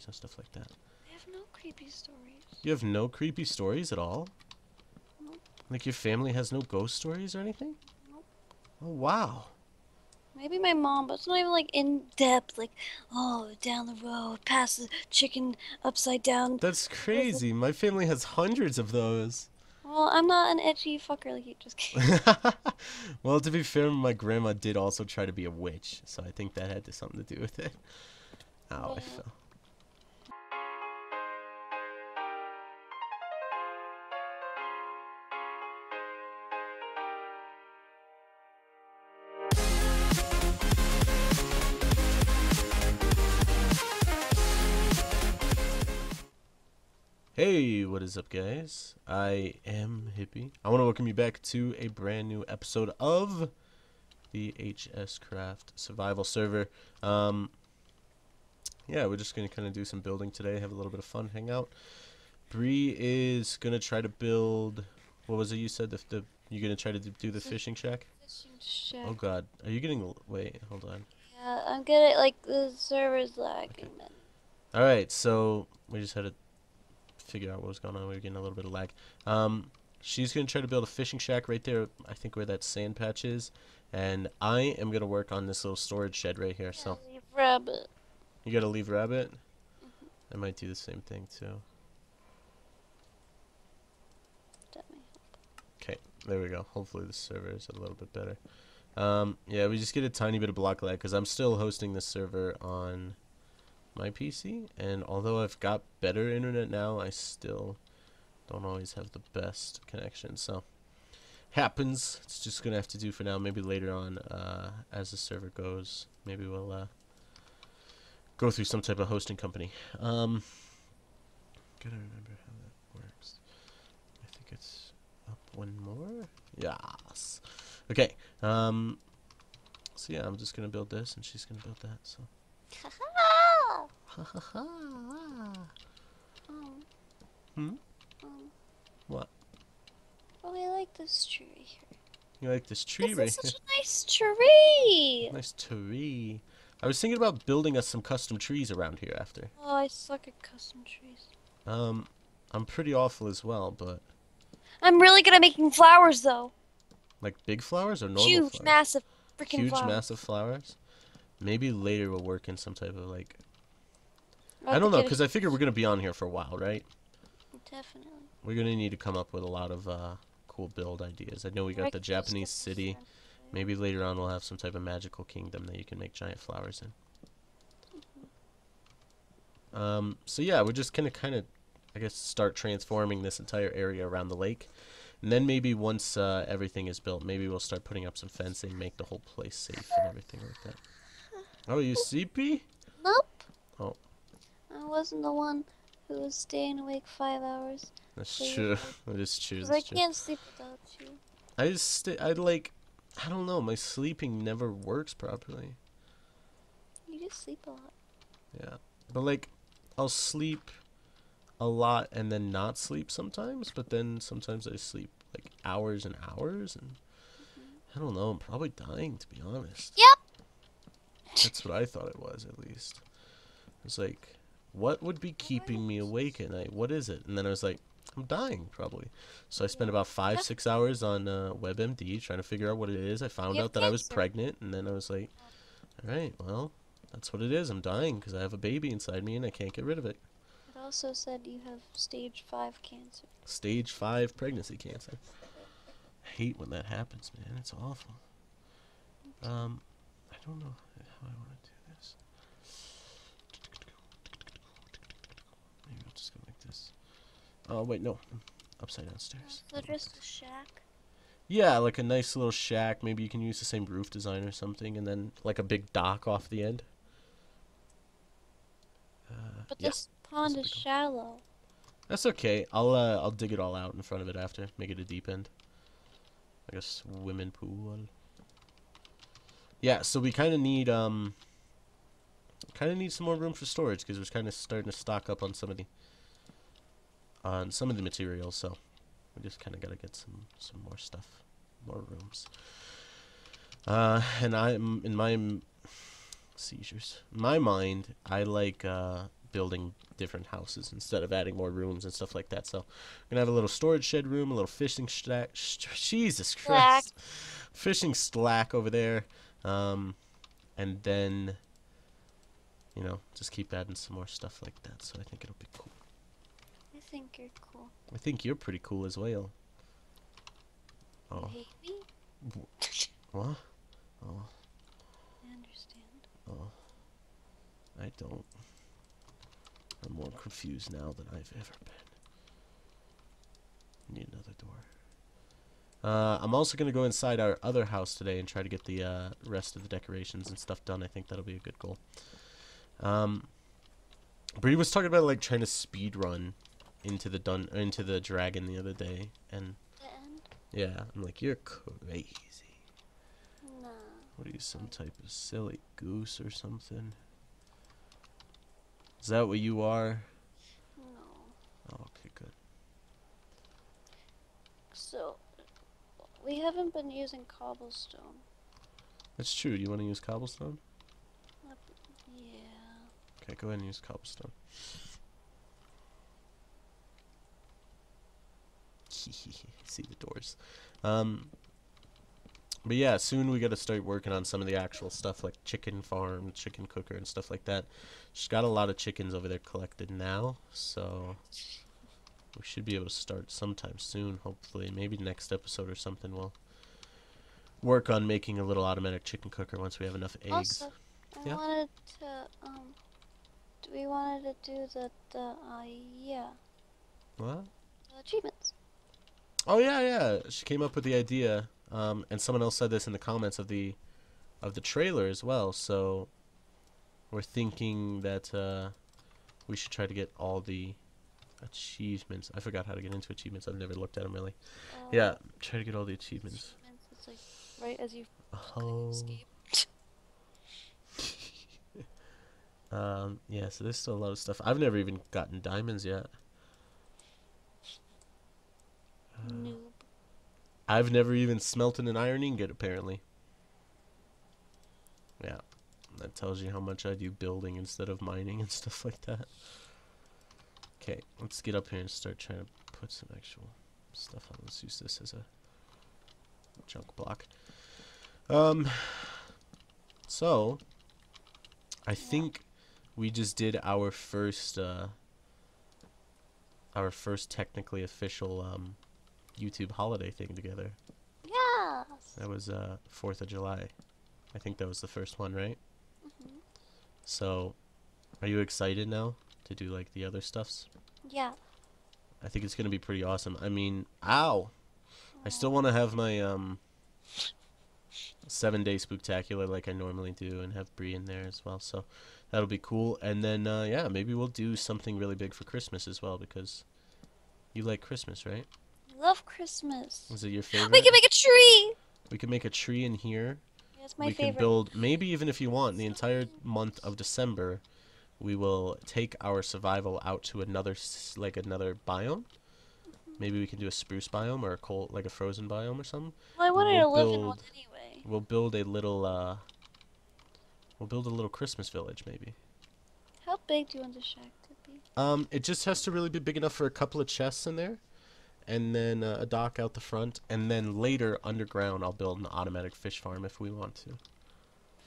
stories and stuff like that. I have no creepy stories. You have no creepy stories at all? Nope. Like your family has no ghost stories or anything? Nope. Oh wow. Maybe my mom, but it's not even like in depth. Like, oh, down the road, past the chicken upside down. That's crazy. My family has hundreds of those. Well, I'm not an edgy fucker like you. Just kidding. well, to be fair, my grandma did also try to be a witch, so I think that had to something to do with it. Ow, I fell. What is up, guys? I am Hippie. I want to welcome you back to a brand new episode of the HSCraft Survival Server. Um, yeah, we're just gonna kind of do some building today, have a little bit of fun, hang out. Bre is gonna try to build. What was it you said? The, the you're gonna try to do the fishing shack? Fishing shack. Oh God, are you getting? Wait, hold on. Yeah, I'm at like the server's lagging. man. All right, so we just had to figure out what was going on. We were getting a little bit of lag. Um, she's gonna try to build a fishing shack right there. I think where that sand patch is, and I am gonna work on this little storage shed right here. So leave rabbit. you gotta leave rabbit. I might do the same thing too. Okay, there we go. Hopefully the server is a little bit better. Um, yeah, we just get a tiny bit of block lag because I'm still hosting this server on my PC, and although I've got better internet now, I still don't always have the best connection. So happens. It's just gonna have to do for now. Maybe later on, uh, as the server goes, maybe we'll uh, go through some type of hosting company. Um, gotta remember how that works. I think it's up one more. Yes. Okay. Um. So yeah, I'm just gonna build this, and she's gonna build that. So. Ha ha ha. um, Hmm? um, What? oh, I like this tree here. You like this tree This right is here? such a nice tree. Nice tree. I was thinking about building us some custom trees around here after. Oh, I suck at custom trees. Um, I'm pretty awful as well, but I'm really good at making flowers, though. like big flowers or normal Huge, flowers? massive, freaking flowers. Huge, flowers. massive flowers. Maybe later we'll work in some type of like I don't know because I figure we're gonna be on here for a while, right? Definitely. We're gonna need to come up with a lot of uh, cool build ideas. I know we got Like the Japanese city. stuff. Maybe later on we'll have some type of magical kingdom that you can make giant flowers in. Um, so yeah, we're just gonna kind of, I guess, start transforming this entire area around the lake, and then maybe once uh, everything is built, maybe we'll start putting up some fencing, make the whole place safe and everything like that. Oh, you sleepy? Nope. Oh. I wasn't the one who was staying awake five hours. That's true. That is true. I true. can't sleep without you. I just, sta I like, I don't know. My sleeping never works properly. You just sleep a lot. Yeah. But like I'll sleep a lot and then not sleep sometimes, but then sometimes I sleep like hours and hours and mm-hmm. I don't know, I'm probably dying to be honest. Yep. That's what I thought it was at least. It's like what would be keeping me awake at night? What is it? And then I was like, I'm dying probably. So I spent about five, six hours on uh, WebMD trying to figure out what it is. I found out that I was pregnant, and then I was like, all right, well, that's what it is. I'm dying because I have a baby inside me and I can't get rid of it. It also said you have stage five cancer. Stage five pregnancy cancer. I hate when that happens, man. It's awful. Um, I don't know how I want to do this. Maybe I'll just go like this. Oh wait, no, upside down stairs. So just a shack. Yeah, like a nice little shack. Maybe you can use the same roof design or something, and then like a big dock off the end. Uh, But yeah. this pond That's is shallow. That's okay. I'll uh, I'll dig it all out in front of it after. Make it a deep end. Like a swimming pool. Yeah, so we kind of need um kind of need some more room for storage because we're kind of starting to stock up on some of the on some of the materials. So we just kind of got to get some some more stuff, more rooms. Uh, and I'm in my seizures. My mind, I like uh building different houses instead of adding more rooms and stuff like that. So we're gonna have a little storage shed room, a little fishing stack. Jesus Christ, fishing slack over there, um, and then you know just keep adding some more stuff like that. So I think it'll be cool. I think you're cool. I think you're pretty cool as well. You Oh, hate me? what? Oh, I understand. oh, I don't. I'm more confused now than I've ever been. Need another door. Uh, I'm also gonna go inside our other house today and try to get the uh, rest of the decorations and stuff done. I think that'll be a good goal. Um, Bre was talking about like trying to speed run into the dun into the dragon the other day, and The yeah, I'm like, you're crazy. Nah. What are you, some type of silly goose or something? Is that what you are? No. Oh, okay, good. So, we haven't been using cobblestone. That's true. You want to use cobblestone? Uh, Yeah. Okay, go ahead and use cobblestone. See the doors. Um, but yeah, soon we got to start working on some of the actual stuff like chicken farm, chicken cooker, and stuff like that. She's got a lot of chickens over there collected now, so we should be able to start sometime soon. Hopefully, maybe next episode or something. We'll work on making a little automatic chicken cooker once we have enough eggs. Also, I Yeah? wanted to, um, we wanted to do the, the, uh, yeah, What? the achievements. Oh yeah, yeah. She came up with the idea, um, and someone else said this in the comments of the of the trailer as well. So we're thinking that uh, we should try to get all the achievements. I forgot how to get into achievements. I've never looked at them really. Uh, Yeah, try to get all the achievements. achievements, It's like right as you Oh. escape. Um, yeah. So there's still a lot of stuff. I've never even gotten diamonds yet. Uh, Noob. I've never even smelted an iron ingot, apparently. Yeah, that tells you how much I do building instead of mining and stuff like that. Okay, let's get up here and start trying to put some actual stuff on. Let's use this as a junk block. Um, so, I think we just did our first, uh, our first technically official, um, YouTube holiday thing together. Yes. That was uh Fourth of July. I think that was the first one, right? Mhm. So, are you excited now to do like the other stuffs? Yeah. I think it's gonna be pretty awesome. I mean, ow! I still want to have my um seven day spooktacular like I normally do, and have Bre in there as well. So that'll be cool. And then uh, yeah, maybe we'll do something really big for Christmas as well because you like Christmas, right? Love Christmas. Is it your favorite? We can make a tree. we can make a tree in here. Yeah, it's my we favorite. can build maybe even if you want the entire month of December we will take our survival out to another like another biome maybe we can do a spruce biome or a cold like a frozen biome or something well, I wanted we'll to live in one anyway. we'll build a little uh we'll build a little christmas village maybe How big do you want the shack to be? um it just has to really be big enough for a couple of chests in there and then uh, a dock out the front and then later underground i'll build an automatic fish farm if we want to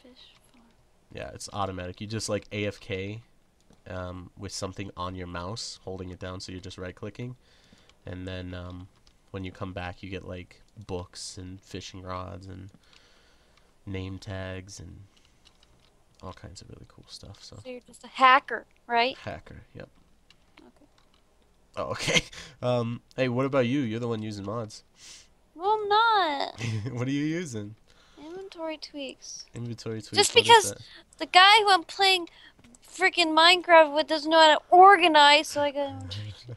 Fish farm. Yeah, it's automatic. You just like AFK um, with something on your mouse, holding it down, so you're just right clicking, and then um, when you come back, you get like books and fishing rods and name tags and all kinds of really cool stuff. So So you're just a hacker, right? hacker, yep. Okay. Oh, okay. Um, hey, what about you? You're the one using mods. Well, I'm not. what are you using? Inventory tweaks. Inventory tweaks. Just what because- The guy who I'm playing freaking Minecraft with doesn't know how to organize, so I got inventory.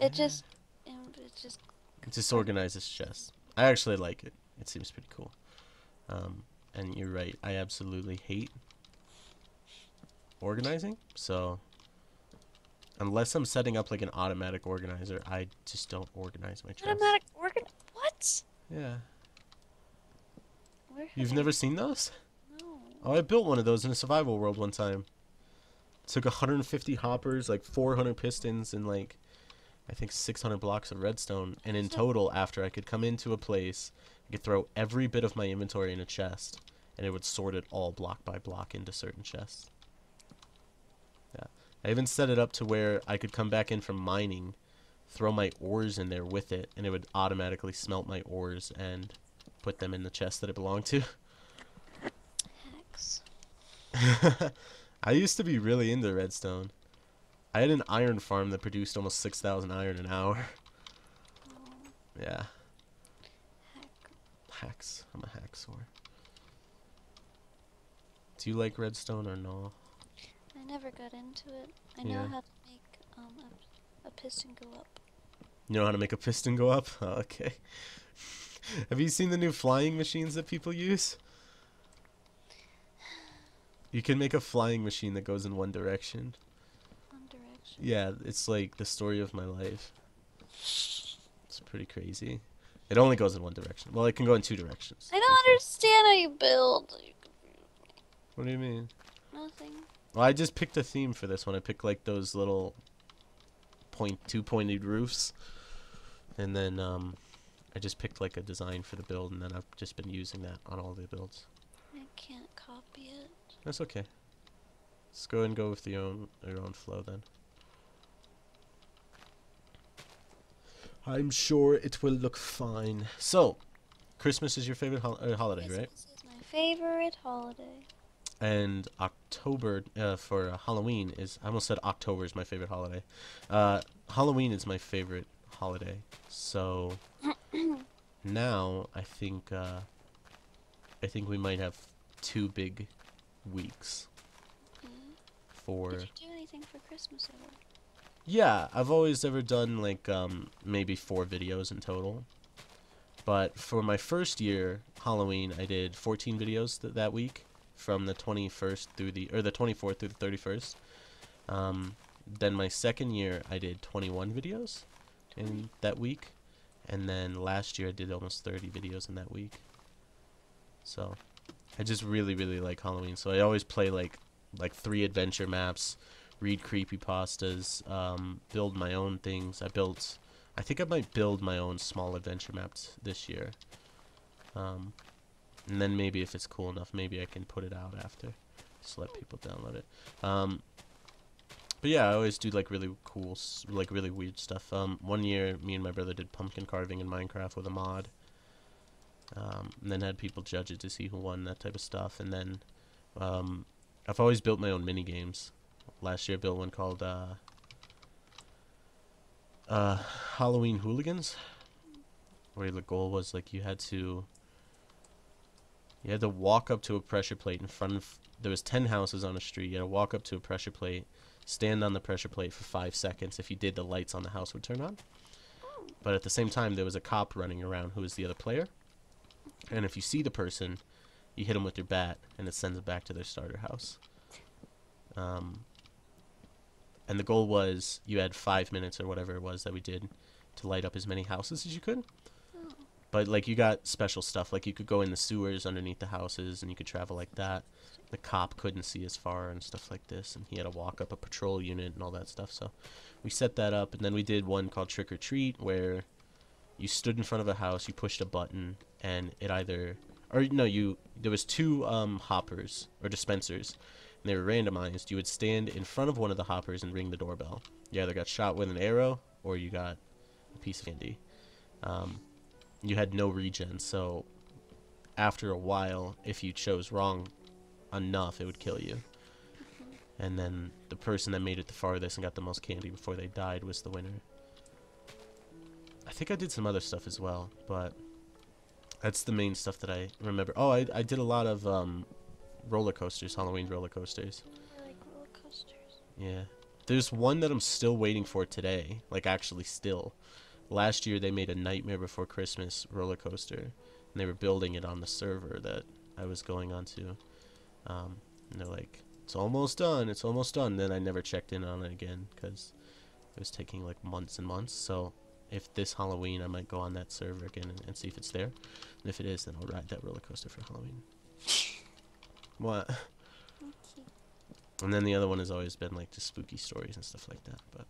It just, it just. It just organizes chess. I actually like it. It seems pretty cool. Um, and you're right. I absolutely hate organizing. So unless I'm setting up like an automatic organizer, I just don't organize my chess. Automatic organ. What? Yeah. You've I- never seen those? No. Oh, I built one of those in a survival world one time. Took 150 hoppers, like 400 pistons, and like I think 600 blocks of redstone. And in total, after I could come into a place, I could throw every bit of my inventory in a chest, and it would sort it all block by block into certain chests. I even set it up to where I could come back in from mining, throw my ores in there with it, and it would automatically smelt my ores and put them in the chest that it belonged to. Hacks. I used to be really into redstone. I had an iron farm that produced almost 6,000 iron an hour. Yeah, hacks. I'm a hacksaw. Do you like redstone or no? I never got into it. I know Yeah. how to make um a, a piston go up. You know how to make a piston go up? Oh, okay. Have you seen the new flying machines that people use? You can make a flying machine that goes in one direction. One direction. Yeah, it's like the story of my life. It's pretty crazy. It only goes in one direction. Well, it can go in two directions. I don't understand how you build. You confuse me. What do you mean? Nothing. Well, I just picked a theme for this one. I picked like those little point two pointed roofs, and then um, I just picked like a design for the build, and then I've just been using that on all the builds. I can't copy it. That's okay. Let's go and go with your own your own flow then. I'm sure it will look fine. So, Christmas is your favorite hol- uh, holiday, right? Christmas is my favorite holiday. And October uh, for Halloween is I almost said October is my favorite holiday. Uh, Halloween is my favorite holiday. So now I think uh, I think we might have two big weeks for Did you do anything for Christmas ever? yeah, I've always ever done like um, maybe four videos in total. But for my first year Halloween, I did 14 videos th- that week, from the 21st through the or the 24th through the 31st. Um, then my second year, I did 21 videos in that week, and then last year I did almost 30 videos in that week. So, I just really really like Halloween. So I always play like like three adventure maps read creepy pastas, um, build my own things. I built, I think I might build my own small adventure maps this year. Um, and then maybe if it's cool enough, maybe I can put it out after. Just let people download it. Um, but yeah, I always do like really cool, like really weird stuff. Um, one year, me and my brother did pumpkin carving in Minecraft with a mod. Um, and then had people judge it to see who won, that type of stuff. And then, um, I've always built my own mini games last year I built one called uh, uh, Halloween Hooligans, where the goal was like you had to you had to walk up to a pressure plate in front of there was ten houses on a street. You had to walk up to a pressure plate, stand on the pressure plate for five seconds. If you did, the lights on the house would turn on. But at the same time, there was a cop running around who was the other player, and if you see the person, you hit them with your bat, and it sends them back to their starter house. Um, and the goal was you had five minutes or whatever it was that we did to light up as many houses as you could. But like you got special stuff, like you could go in the sewers underneath the houses, and you could travel like that. The cop couldn't see as far and stuff like this, and he had to walk up a patrol unit and all that stuff. So we set that up, and then we did one called Trick or Treat, where you stood in front of a house, you pushed a button, and it either or no, you there was two um, hoppers or dispensers, and they were randomized. You would stand in front of one of the hoppers and ring the doorbell. You either got shot with an arrow or you got a piece of candy. Um, you had no regen, so after a while, if you chose wrong enough, it would kill you. And then the person that made it the farthest and got the most candy before they died was the winner. I think I did some other stuff as well, but that's the main stuff that I remember. Oh, I, I did a lot of um, roller coasters, Halloween roller coasters. I like roller coasters. Yeah. There's one that I'm still waiting for today. Like, actually, still. Last year, they made a Nightmare Before Christmas roller coaster, and they were building it on the server that I was going onto. Um, and they're like, it's almost done, it's almost done. Then I never checked in on it again because it was taking like months and months. So, if this Halloween, I might go on that server again and, and see if it's there. And if it is, then I'll ride that roller coaster for Halloween. What? And then the other one has always been like just spooky stories and stuff like that. But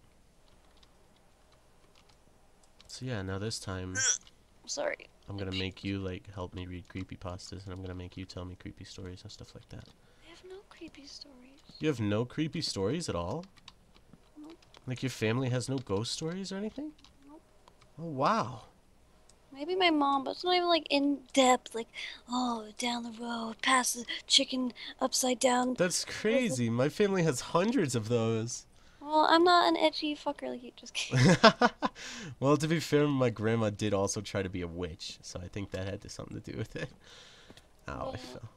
so yeah, now this time Sorry. I'm gonna make you like help me read creepy pastas, and I'm gonna make you tell me creepy stories and stuff like that. I have no creepy stories. You have no creepy stories at all? Nope. Like your family has no ghost stories or anything? Nope. Oh wow. Maybe my mom, but it's not even like in depth. Like, oh, down the road, past the chicken upside down. That's crazy. My family has hundreds of those. Well, I'm not an edgy fucker like you. Just kidding. well, to be fair, my grandma did also try to be a witch, so I think that had to something to do with it. Ow, I Yeah. fell.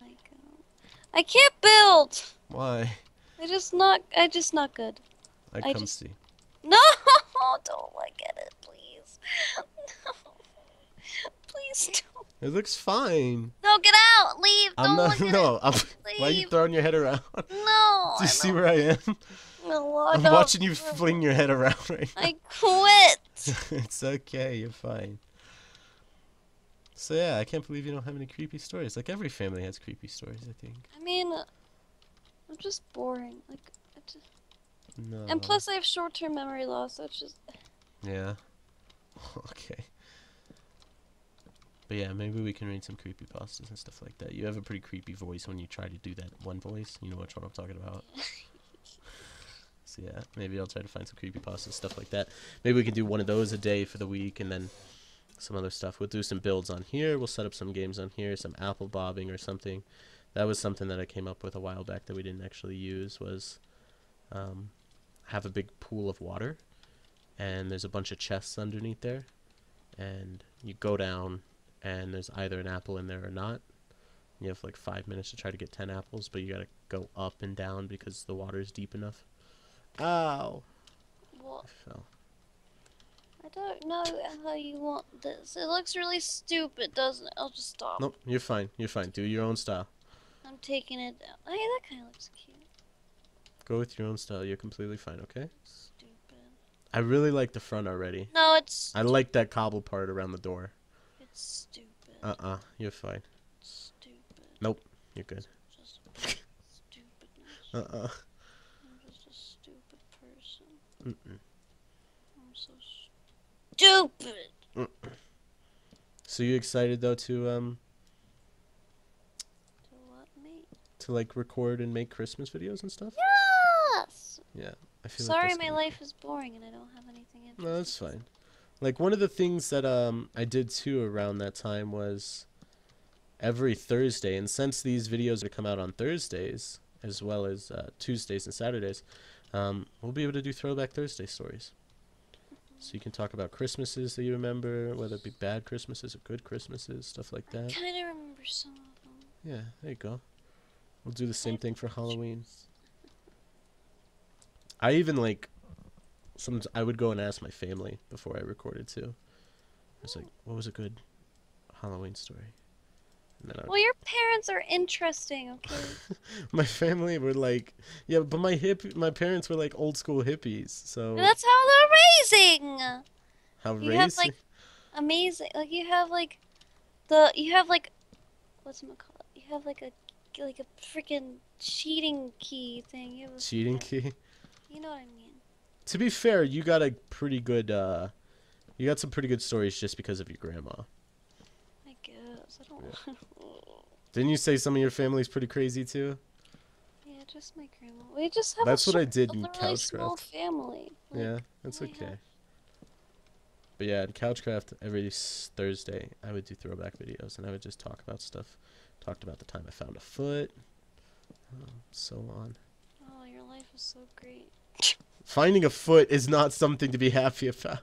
like, uh, I can't build. Why? I just not. I just not good. I I come just- see. No, don't look at it, please. No. Please don't. It looks fine. No, get out. Leave. I'm don't not. look at No. I'm, why are you throwing your head around? No. Do you I see where I am? I'm watching you fling your head around right now. I quit. it's okay. You're fine. So yeah, I can't believe you don't have any creepy stories. Like every family has creepy stories, I think. I mean, uh, I'm just boring. Like, I just, No. and plus I have short-term memory loss, so it's just. Yeah. okay. But yeah, maybe we can read some creepy pastas and stuff like that. You have a pretty creepy voice when you try to do that one voice. You know which one I'm talking about. so yeah, maybe I'll try to find some creepy pastas stuff like that. Maybe we can do one of those a day for the week, and then some other stuff. We'll do some builds on here. We'll set up some games on here, some apple bobbing or something. That was something that I came up with a while back that we didn't actually use. Was um, have a big pool of water and there's a bunch of chests underneath there and you go down and there's either an apple in there or not you have like five minutes to try to get 10 apples but you gotta go up and down because the water is deep enough ow What? I. I don't know how you want this. It looks really stupid, doesn't it? I'll just stop. nope you're fine you're fine do your own style I'm taking it down. Hey, that kind of looks cute. go with your own style you're completely fine okay Stupid. i really like the front already No, it's i like that cobble part around the door it's stupid. uh-uh you're fine stupid. Nope. You're good Just stupidness. uh-uh I'm just a stupid person. Mm-mm. I'm so stupid. so you excited though to um To what me? to like record and make christmas videos and stuff Yes. Yeah. I feel Sorry, that's my life is boring and I don't have anything interesting. No, that's fine. Like one of the things that um I did too around that time was every Thursday, and since these videos are come out on Thursdays as well as uh, Tuesdays and Saturdays, um, we'll be able to do Throwback Thursday stories. So you can talk about Christmases that you remember, whether it be bad Christmases or good Christmases, stuff like I that. kind of remember some of them. Yeah, there you go. We'll do the same thing for Halloween. I even like some I would go and ask my family before I recorded too. I was like, what was a good Halloween story? Well, your parents are interesting, okay? my family were like, yeah, but my hip my parents were like old school hippies. So That's how they're raising. how You have like amazing, like you have like the you have like what's it called? You have like a like a freaking cheating key thing. You have a cheating key. You know what I mean? To be fair, you got a pretty good uh you got some pretty good stories just because of your grandma. I guess I don't. Didn't you say some of your family's pretty crazy too? yeah, just my grandma. We just have. That's a what I did in really small Couchcraft. family. Like, Yeah, that's okay. have- But yeah, in Couchcraft every Thursday I would do throwback videos and I would just talk about stuff. Talked about the time I found a foot, um, so on. Oh, your life is so great. Finding a foot is not something to be happy about.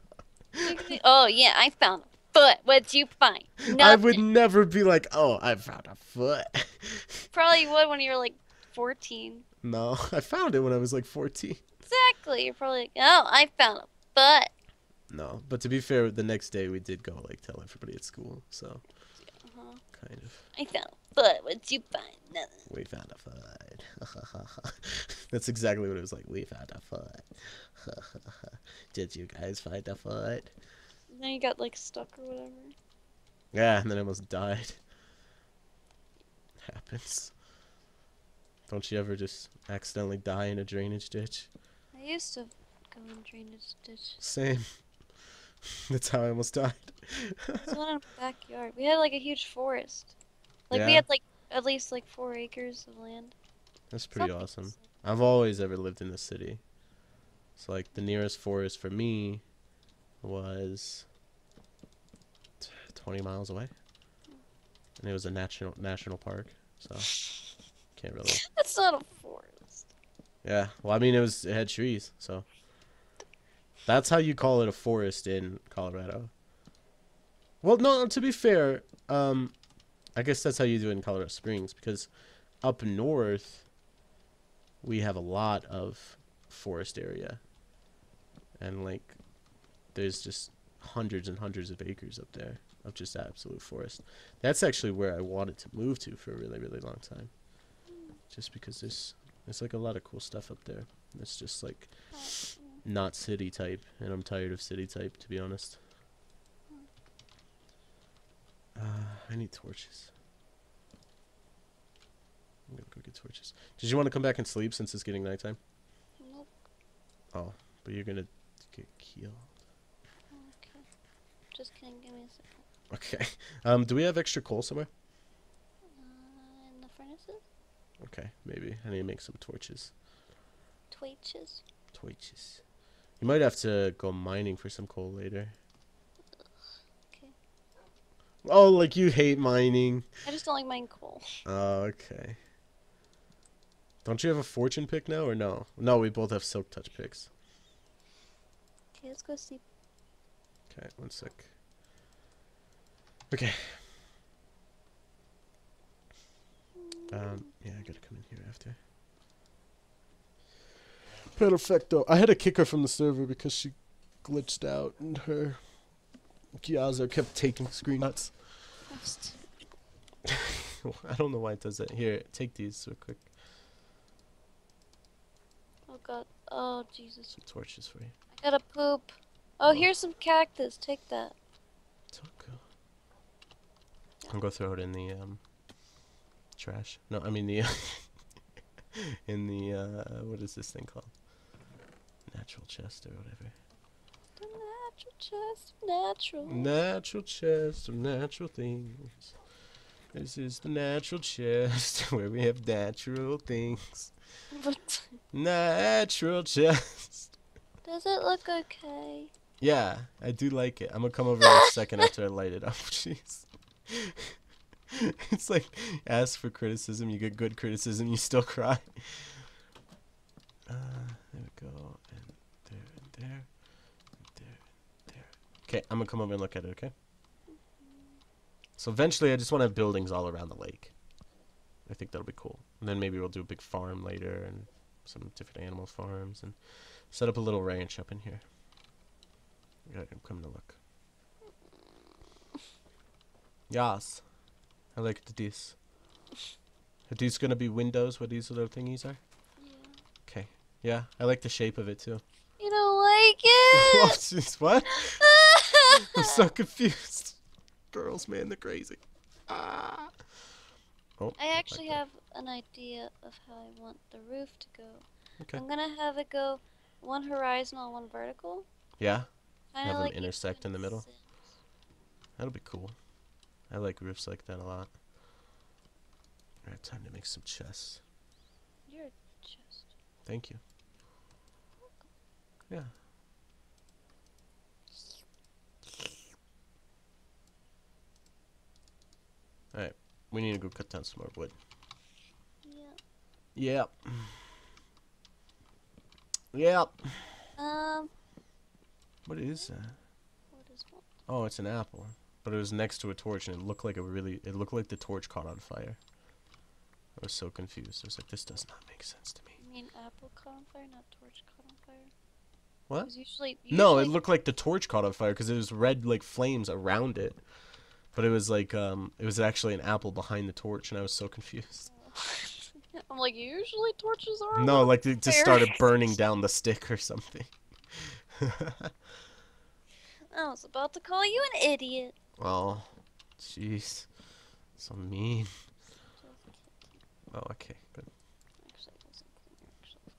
You could be- oh yeah, I found foot. What'd you find? Nothing. I would never be like, "Oh, I found a foot." Probably would when you were like 14. no, I found it when I was like 14. Exactly. You're probably like, oh, I found a foot. No, but to be fair, the next day we did go like tell everybody at school, so Uh-huh. kind of. I found a foot. What'd you find? Nothing. We found a foot. That's exactly what it was like. We found a foot. Did you guys find a foot? Then you got like stuck or whatever. Yeah, and then I almost died. happens. Don't you ever just accidentally die in a drainage ditch? I used to go in drainage ditch. Same. That's how I almost died. There's one in my backyard. We had like a huge forest. Like we had like at least like four acres of land. That's pretty Something awesome. I've always ever lived in the city. So like the nearest forest for me was 20 miles away. And it was a national national park. So can't really. That's not a forest. Yeah. Well, I mean it was it had trees, so That's how you call it a forest in Colorado. Well, no, to be fair, um I guess that's how you do it in Colorado Springs because up north we have a lot of forest area. And like there's just hundreds and hundreds of acres up there of just absolute forest. That's actually where I wanted to move to for a really really long time. Just because there's there's like a lot of cool stuff up there. It's just like not city type, and I'm tired of city type to be honest. Uh, I need torches. I'm gonna go get torches. Did you want to come back and sleep since it's getting nighttime? Nope. Oh, but you're gonna get killed. Okay. Just kidding. Give me a second. Okay. Um, do we have extra coal somewhere? Uh, in the furnaces? Okay, maybe. I need to make some torches. Twitches? Torches. You might have to go mining for some coal later. Okay. Oh, like you hate mining. I just don't like mining coal. Oh, okay. Don't you have a fortune pick now or no? No, we both have silk touch picks. Okay, let's go sleep. Okay, one sec. Okay. Um, yeah, I gotta come in here after. Perfecto. I had to kick her from the server because she glitched out and her Gyazo kept taking screenshots. Just- I don't know why it does that. Here, take these real quick. Oh god. Oh Jesus. Some torches for you. I gotta poop. Oh, here's some cactus. Take that. It's all good. I'll go throw it in the um trash. No, I mean the in the uh what is this thing called? Natural chest or whatever. The natural chest, natural. Natural chest of natural things. This is the natural chest where we have natural things. But Natural chest. does it look okay? Yeah, I do like it. I'm gonna come over in a second after I light it up. Jeez. it's like ask for criticism, you get good criticism, you still cry. Uh, there we go, and there, and there, and there, and there. Okay, I'm gonna come over and look at it. Okay. So eventually, I just want to have buildings all around the lake. I think that'll be cool. And then maybe we'll do a big farm later and some different animal farms and set up a little ranch up in here. I'm coming to look. Yes. I like this. Are these gonna be windows where these little thingies are? Yeah. Okay. Yeah, I like the shape of it too. You don't like it? What? I'm so confused. Girls, man, they're crazy. Ah. Oh, I actually that. have an idea of how I want the roof to go. Okay. I'm gonna have it go one horizontal, one vertical. Yeah, Kinda Have them like you intersect in the middle? Sims. that'll be cool. I like roofs like that a lot. Alright, time to make some chests. Your chest. Thank you. Yeah. Alright, we need to go cut down some more wood. Yeah. Yep. Yep. Um. What is that? What is one? Oh, it's an apple. But it was next to a torch and it looked like a really it looked like the torch caught on fire. I was so confused. I was like, this does not make sense to me. You mean apple caught on fire, not torch caught on fire? What? 'Cause Usually, No, it looked like the torch caught on fire because it was red like flames around it. But it was like um it was actually an apple behind the torch and I was so confused. I'm like, usually torches are. No, like it just started burning down the stick or something. I was about to call you an idiot. Oh, jeez. So mean. Oh, okay, good. Actually, I wasn't cleaner, actually.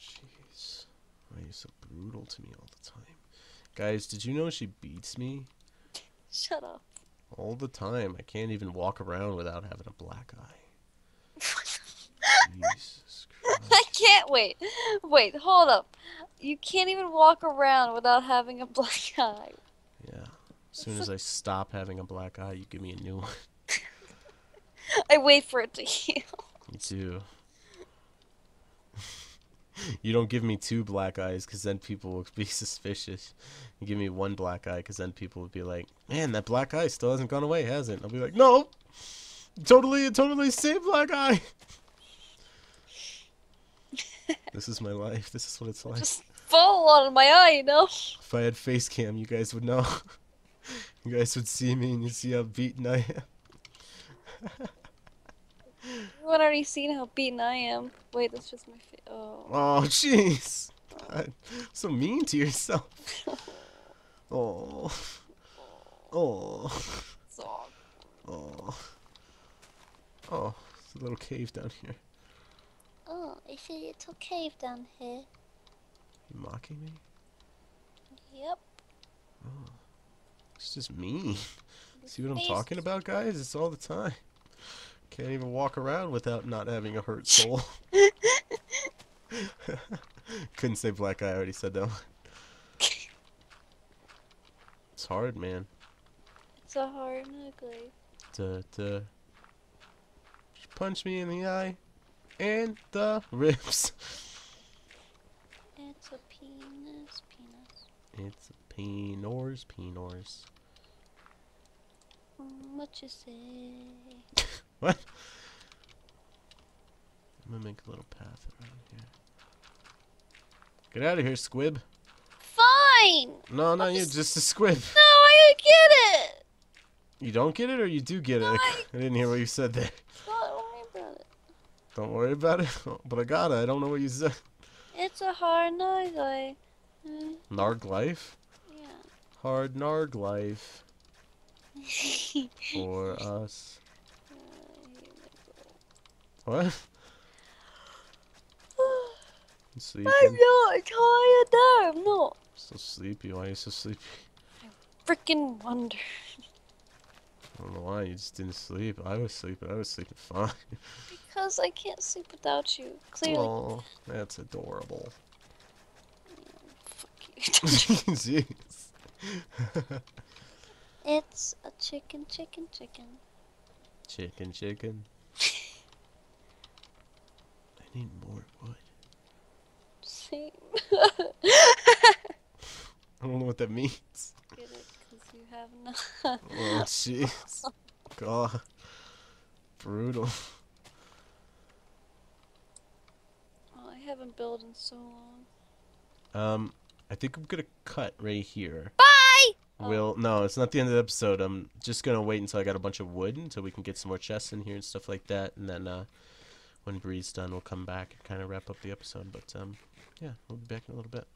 Jeez. Why are you so brutal to me all the time? Guys, did you know she beats me Shut up. all the time? I can't even walk around without having a black eye. Jesus Christ. Can't wait. Wait, hold up. You can't even walk around without having a black eye. Yeah. As soon as I stop having a black eye, you give me a new one. I wait for it to heal. Me too. you don't give me two black eyes because then people will be suspicious. You give me one black eye because then people will be like, man, that black eye still hasn't gone away, has it? I'll be like, no! Totally, totally same black eye! This is my life. This is what it's like. Just fall on my eye, you know? If I had face cam, you guys would know. you guys would see me and you'd see how beaten I am. Everyone already seen how beaten I am. Wait, that's just my face. Oh. Oh, jeez. So mean to yourself. Oh. Oh. Oh. Oh, it's a little cave down here. Oh, it's a little cave down here. You mocking me? Yep. Oh, It's just mean. See what I'm talking about, guys? It's all the time. Can't even walk around without not having a hurt soul. Couldn't say black eye. I already said that. one. It's hard, man. It's a hard and ugly. To to punch me in the eye and the ribs. It's a penis, penis. It's a penors, penors. What you say? What? I'm gonna make a little path around here. Get out of here, squib. Fine! No, not I'll you, just- just a squib. No, I get it! You don't get it or you do get it? I, No, I didn't hear what you said there. Don't worry about it. Don't worry about it. But I got it. I don't know what you said. It's a hard and ugly. Uh, Narg life? yeah. Hard narg life for us. What? I'm not tired now. I'm not. So sleepy. Why are you so sleepy? I freaking wonder. I don't know why. You just didn't sleep. I was sleeping. I was sleeping fine. Because I can't sleep without you. Clearly. Oh, that's adorable. Fuck you. Jeez. it's a chicken, chicken, chicken. chicken, chicken. I need more wood. Same. I don't know what that means. Get it? Because you have no. Oh, jeez. God. Brutal. Oh, I haven't built in so long. Um, I think I'm gonna cut right here. Bye! Oh. We'll no, it's not the end of the episode. I'm just gonna wait until I got a bunch of wood until we can get some more chests in here and stuff like that, and then uh, when Bre's done, we'll come back and kind of wrap up the episode. But um, yeah, we'll be back in a little bit.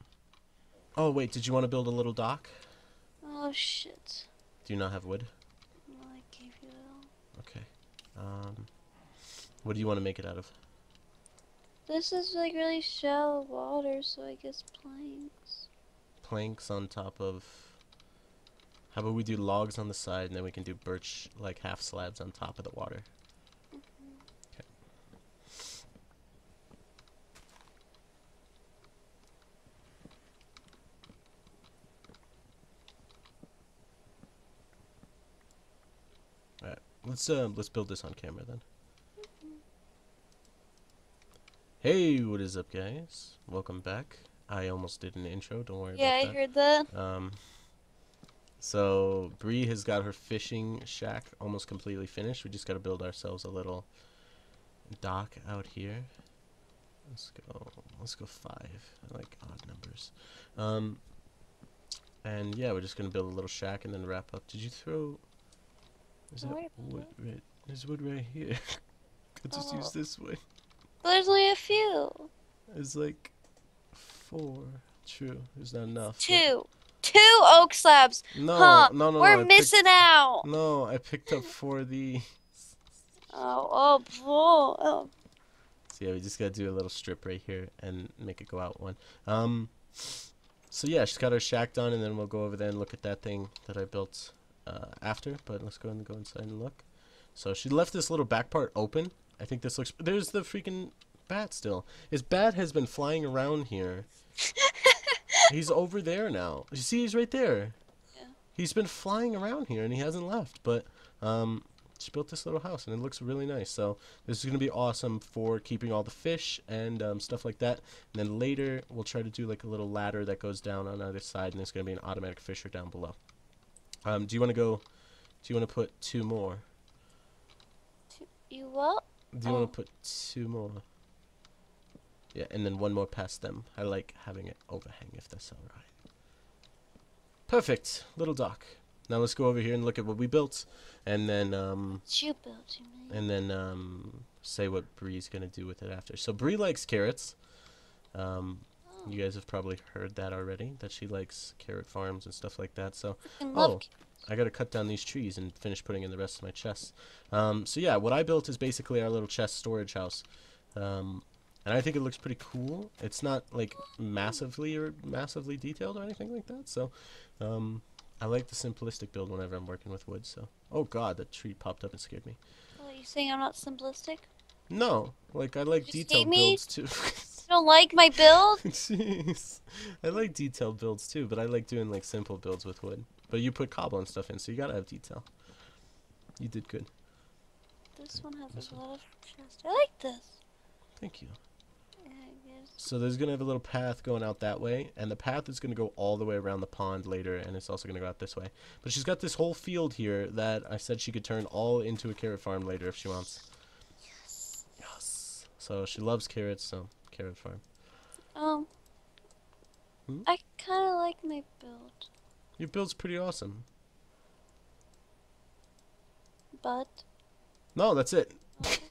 Oh wait, did you want to build a little dock? Oh shit. Do you not have wood? No, I gave you it all. Okay. Um, what do you want to make it out of? This is like really shallow water, so I guess planks. Planks on top of. How about we do logs on the side, and then we can do birch like half slabs on top of the water. Okay. Alright, let's uh let's build this on camera then. Hey, what is up guys? Welcome back. I almost did an intro, don't worry about that. Yeah, I that. heard that. Um, so Bre has got her fishing shack almost completely finished. We just got to build ourselves a little dock out here. Let's go. Let's go five. I like odd numbers. Um, and yeah, we're just gonna build a little shack and then wrap up. Did you throw? Is that wood? Right, there's wood right here. Could just use Oh. this way. There's only a few. It's like four. True. There's not enough. Two. Two oak slabs. No, Huh, no, no, no. We're picked- missing out. No, I picked up for the. Oh, oh, oh, oh. So yeah, we just gotta do a little strip right here and make it go out one. Um, so yeah, she's got her shack done, and then we'll go over there and look at that thing that I built uh, after. But let's go and go inside and look. So she left this little back part open. I think this looks. There's the freaking bat still. His bat has been flying around here. he's over there now. You see, he's right there. Yeah. He's been flying around here and he hasn't left. But um, she built this little house and it looks really nice. So this is gonna be awesome for keeping all the fish and um, stuff like that. And then later we'll try to do like a little ladder that goes down on either side, and there's gonna be an automatic fisher down below. Um, do you want to go? Do you want to put two more? You what? Do you Oh. want to put two more? Yeah, and then one more past them. I like having it overhang if that's alright. Perfect. Little dock. Now let's go over here and look at what we built, and then um, you built, you mean? and then um, say what Bre's gonna do with it after. So Bre likes carrots. Um, Oh, you guys have probably heard that already. That she likes carrot farms and stuff like that. So oh. I gotta cut down these trees and finish putting in the rest of my chests. Um, so yeah, what I built is basically our little chest storage house, um, and I think it looks pretty cool. It's not like massively or massively detailed or anything like that. So um, I like the simplistic build whenever I'm working with wood. So oh god, that tree popped up and scared me. What, you saying I'm not simplistic? No, like I like detailed builds too. You don't like my build? Jeez, I like detailed builds too, but I like doing like simple builds with wood. But you put cobble and stuff in, so you gotta have detail. You did good. This one has This a lot of chest. I like this. Thank you. Yeah, So there's gonna have a little path going out that way, and the path is gonna go all the way around the pond later, and it's also gonna go out this way. But she's got this whole field here that I said she could turn all into a carrot farm later if she wants. Yes. Yes. So she loves carrots, so carrot farm. Um. Hmm? I kind of like my build, Your build's pretty awesome. but No, that's it.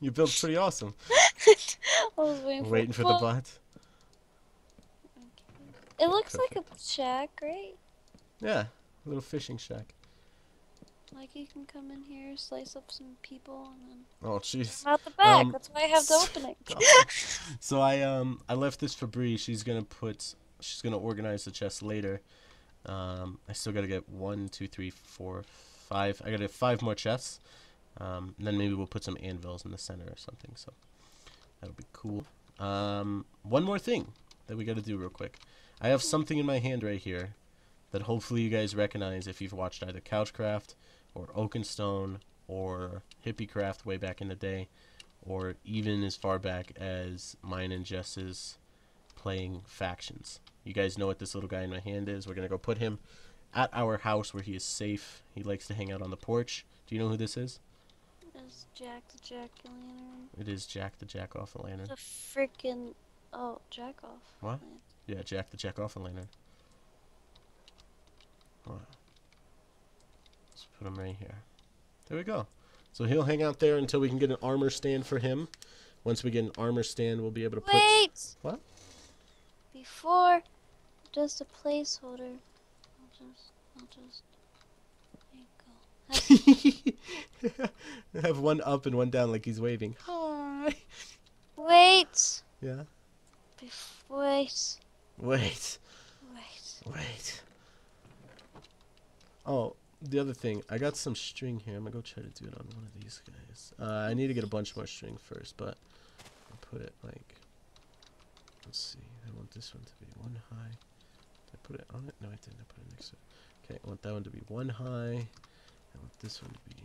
Your build's pretty awesome. I was waiting for, Waiting for the well, butt. It looks like a shack, right? Yeah, a little fishing shack. Like you can come in here, slice up some people, and then Oh, jeez. out the back. Um, That's why I have the opening. So I um I left this for Bre. She's gonna put she's gonna organize the chest later. Um, I still gotta get one, two, three, four, five. I gotta get five more chests. Um, and then maybe we'll put some anvils in the center or something. So that'll be cool. Um, one more thing that we gotta do real quick. I have something in my hand right here that hopefully you guys recognize if you've watched either Couchcraft or Oakenstone or Hippiecraft way back in the day or even as far back as mine and Jess's playing factions. You guys know what this little guy in my hand is. We're gonna go put him at our house where he is safe. He likes to hang out on the porch. Do you know who this is? It's Jack the Jack o' Lantern. It is Jack the Jack Off Lantern. The freaking oh Jack off. What? Yeah, Jack the Jack Off Lantern. Alright. Let's put him right here. There we go. So he'll hang out there until we can get an armor stand for him. Once we get an armor stand, we'll be able to put. Wait. What? Before, just a placeholder. I'll just, I'll just. There you go. Have- one up and one down like he's waving. Hi. Wait. Yeah. Bef- wait. Wait. Wait. Wait. Oh, the other thing, I got some string here. I'm gonna go try to do it on one of these guys. Uh, I need to get a bunch more string first, but I'll put it like. Let's see. I want this one to be one high. Did I put it on it? No, I didn't. I put it next to it. Okay, I want that one to be one high. I want this one to be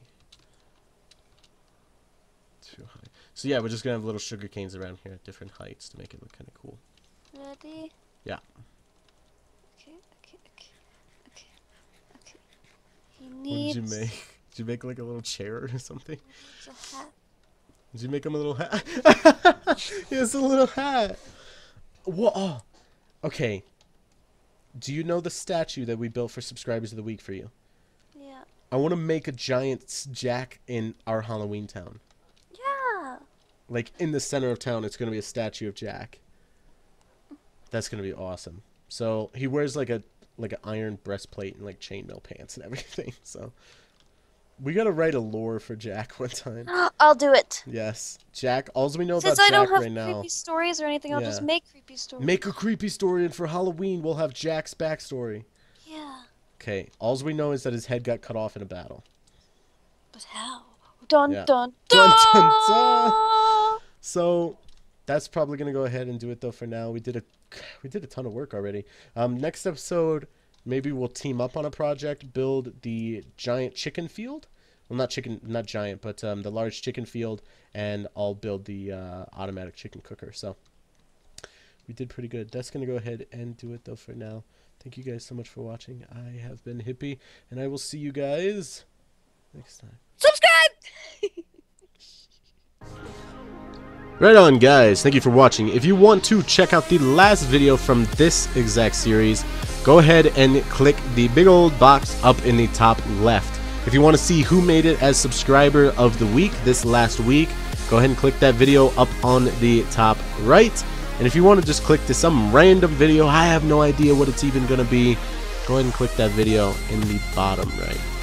two high. So yeah, we're just gonna have little sugar canes around here at different heights to make it look kind of cool. Ready? Yeah. Okay, okay, okay, okay, okay. He What needs did you make? Did you make like a little chair or something? needs a hat. Did you make him a little hat? he has a little hat. Whoa. Oh. Okay. Do you know the statue that we built for subscribers of the week for you? Yeah. I want to make a giant Jack in our Halloween town. Yeah. Like in the center of town, it's going to be a statue of Jack. That's going to be awesome. So he wears like a like an iron breastplate and like chainmail pants and everything. So we gotta write a lore for Jack one time. I'll do it. Yes, Jack. All we know Since about I don't Jack have right now. creepy stories or anything, I'll just make creepy stories. Make a creepy story, and for Halloween we'll have Jack's backstory. Yeah, Okay. All we know is that his head got cut off in a battle. but how? Dun Yeah. dun Dun, dun. dun, dun. So that's probably gonna go ahead and do it though for now. We did a we did a ton of work already. Um, next episode, maybe we'll team up on a project, build the giant chicken field. Well, not chicken, not giant, but um, the large chicken field, and I'll build the uh, automatic chicken cooker. So we did pretty good. That's gonna go ahead and do it though for now. Thank you guys so much for watching. I have been Hippie, and I will see you guys next time. Subscribe. Right on, guys. Thank you for watching. If you want to check out the last video from this exact series, go ahead and click the big old box up in the top left. If you want to see who made it as subscriber of the week this last week, go ahead and click that video up on the top right. And if you want to just click to some random video, I have no idea what it's even going to be, go ahead and click that video in the bottom right.